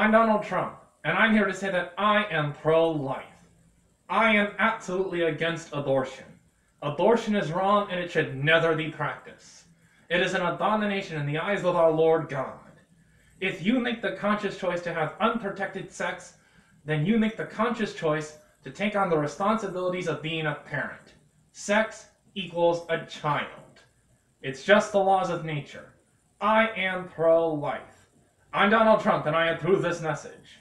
I'm Donald Trump, and I'm here to say that I am pro life. I am absolutely against abortion. Abortion is wrong and it should never be practiced. It is an abomination in the eyes of our Lord God. If you make the conscious choice to have unprotected sex, then you make the conscious choice to take on the responsibilities of being a parent. Sex equals a child. It's just the laws of nature. I am pro life. I'm Donald Trump and I approve this message.